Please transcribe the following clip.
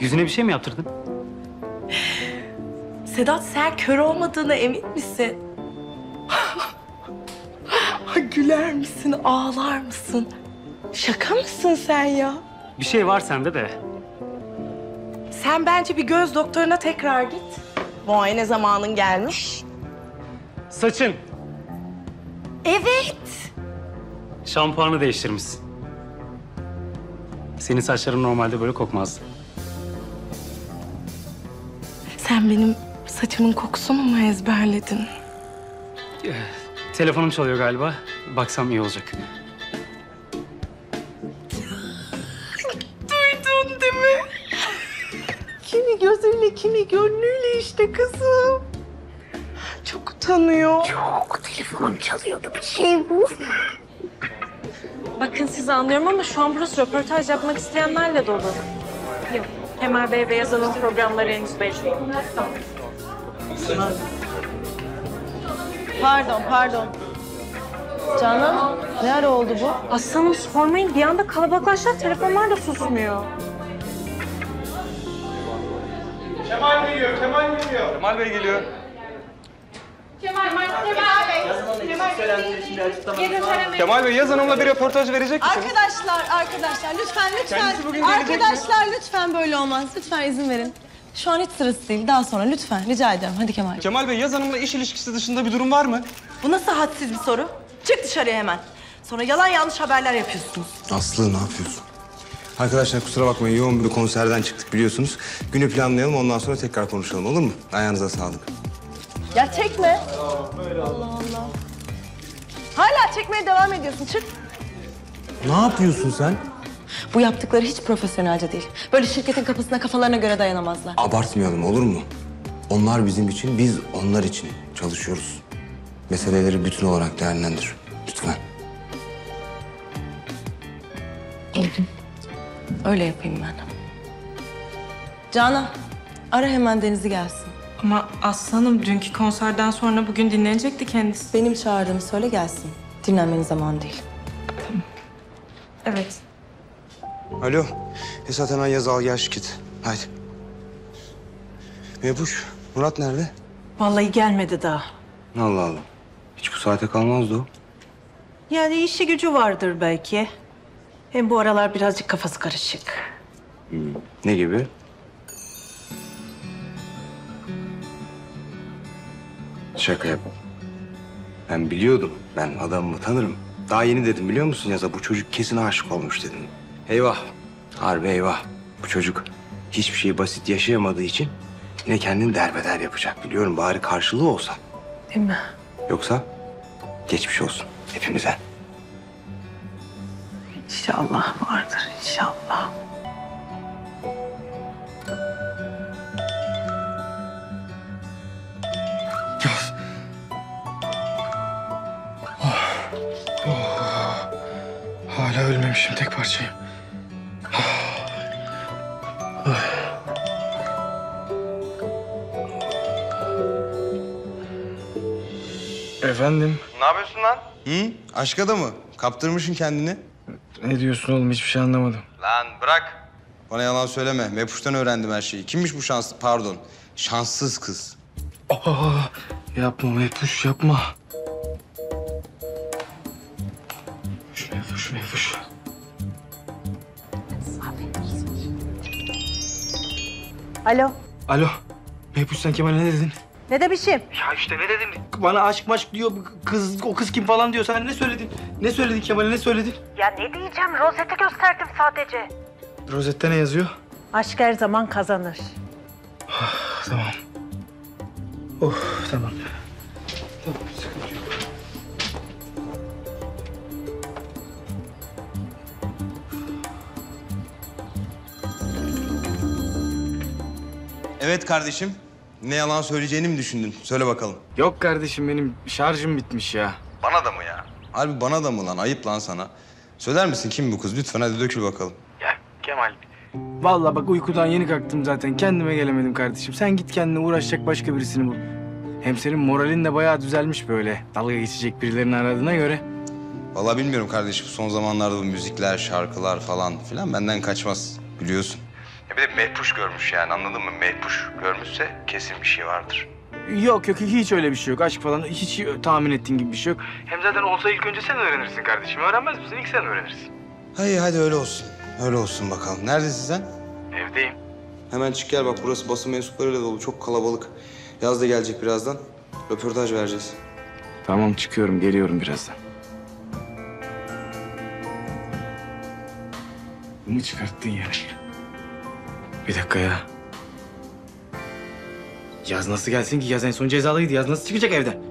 Yüzüne bir şey mi yaptırdın? Sedat sen kör olmadığına emin misin? Güler misin, ağlar mısın? Şaka mısın sen ya? Bir şey var sende de. Sen bence bir göz doktoruna tekrar git. Muayene zamanın gelmiş. Saçın. Evet. Şampuanı değiştirmişsin. Senin saçların normalde böyle kokmazdı. Sen benim saçımın kokusunu mu ezberledin? Telefonum çalıyor galiba. Baksam iyi olacak. Duydun değil mi? kimi gözüyle, kimi gönlüyle işte kızım. Çok utanıyor. Çok. Telefonum çalıyordu bir şey bu. Bakın sizi anlıyorum ama şu an burası röportaj yapmak isteyenlerle dolu. Kemal Bey ve yazılım programları henüz belli değil. Pardon, pardon. Canan, ne ara oldu bu? Aslanım sormayın bir anda kalabalıklaştılar telefonlar da susmuyor. Kemal geliyor, Kemal geliyor. Kemal Bey geliyor. Kemal Bey Yaz Hanım'la bir röportaj verecek misiniz? Arkadaşlar, arkadaşlar lütfen, lütfen. Kendisi bugün gelecek mi? Arkadaşlar lütfen böyle olmaz. Lütfen izin verin. Şu an hiç sırası değil. Daha sonra lütfen rica ediyorum. Hadi Kemal. Kemal Bey Yaz Hanım'la iş ilişkisi dışında bir durum var mı? Bu nasıl hadsiz bir soru? Çık dışarıya hemen. Sonra yalan yanlış haberler yapıyorsunuz. Aslı ne yapıyorsun? Arkadaşlar kusura bakmayın yoğun bir konserden çıktık biliyorsunuz. Günü planlayalım ondan sonra tekrar konuşalım olur mu? Ayağınıza sağlık. Ya çekme. Allah Allah. Çekmeye devam ediyorsun. Çık. Ne yapıyorsun sen? Bu yaptıkları hiç profesyonelce değil. Böyle şirketin kapısına kafalarına göre dayanamazlar. Abartmayalım olur mu? Onlar bizim için, biz onlar için çalışıyoruz. Meseleleri bütün olarak değerlendir. Lütfen. Öyle yapayım ben. Canan, ara hemen Deniz'i gelsin. Ama Aslanım dünkü konserden sonra bugün dinlenecekti kendisi. Benim çağırdığımı söyle gelsin. Dinlenmenin zamanı değil. Evet. Alo. Esat hemen yaz al gel şirket. Haydi. Mebuş, Murat nerede? Vallahi gelmedi daha. Allah Allah. Hiç bu saate kalmazdı o. Yani işi gücü vardır belki. Hem bu aralar birazcık kafası karışık. Ne gibi? Şaka yap. Ben biliyordum. Ben adamımı tanırım. Daha yeni dedim biliyor musun Yaza? Bu çocuk kesin aşık olmuş dedim. Eyvah. Harbi eyvah. Bu çocuk hiçbir şeyi basit yaşayamadığı için yine kendini derbeder yapacak. Biliyorum bari karşılığı olsa. Değil mi? Yoksa geçmiş olsun hepimize. İnşallah vardır inşallah. Hala ölmemişim tek parçayım. Efendim? Ne yapıyorsun lan? Hı? Aşka da mı? Kaptırmışsın kendini. Ne diyorsun oğlum hiçbir şey anlamadım. Lan bırak. Bana yalan söyleme. Mepuş'tan öğrendim her şeyi. Kimmiş bu şanslı, pardon. Şanssız kız. Aa, yapma Mepuş yapma. Mepuş, Mepuş. Alo. Alo. Mepuş sen Kemal'e ne dedin? Ne demişim? Ya işte ne dedin? Bana aşk maşk diyor. Kız, o kız kim falan diyor. Sen ne söyledin? Ne söyledin Kemal'e ne söyledin? Ya ne diyeceğim? Rozete gösterdim sadece. Rozette ne yazıyor? Aşk her zaman kazanır. Tamam. Oh. Tamam Evet kardeşim. Ne yalan söyleyeceğini mi düşündün? Söyle bakalım. Yok kardeşim benim şarjım bitmiş ya. Bana da mı ya? Harbi bana da mı lan? Ayıp lan sana. Söyler misin kim bu kız? Lütfen hadi dökül bakalım. Kemal. Vallahi bak uykudan yeni kalktım zaten. Kendime gelemedim kardeşim. Sen git kendine uğraşacak başka birisini bul. Hem senin moralin de bayağı düzelmiş böyle. Dalga geçecek birilerini aradığına göre. Vallahi bilmiyorum kardeşim. Son zamanlarda bu müzikler, şarkılar falan filan benden kaçmaz. Biliyorsun. Ya bir de mehpuş görmüş yani anladın mı? Mehpuş görmüşse kesin bir şey vardır. Yok yok hiç öyle bir şey yok. Aşk falan hiç tahmin ettiğin gibi bir şey yok. Hem zaten olsa ilk önce sen öğrenirsin kardeşim. Öğrenmez misin? İlk sen öğrenirsin. Hayır hadi öyle olsun. Öyle olsun bakalım. Neredesin sen? Evdeyim. Hemen çık gel bak burası basın mensuplarıyla dolu. Çok kalabalık. Yaz da gelecek birazdan. Röportaj vereceğiz. Tamam çıkıyorum geliyorum birazdan. Bunu çıkarttın yani. Bir dakika ya. Yaz nasıl gelsin ki? Yaz en son cezalıydı. Yaz nasıl çıkacak evden?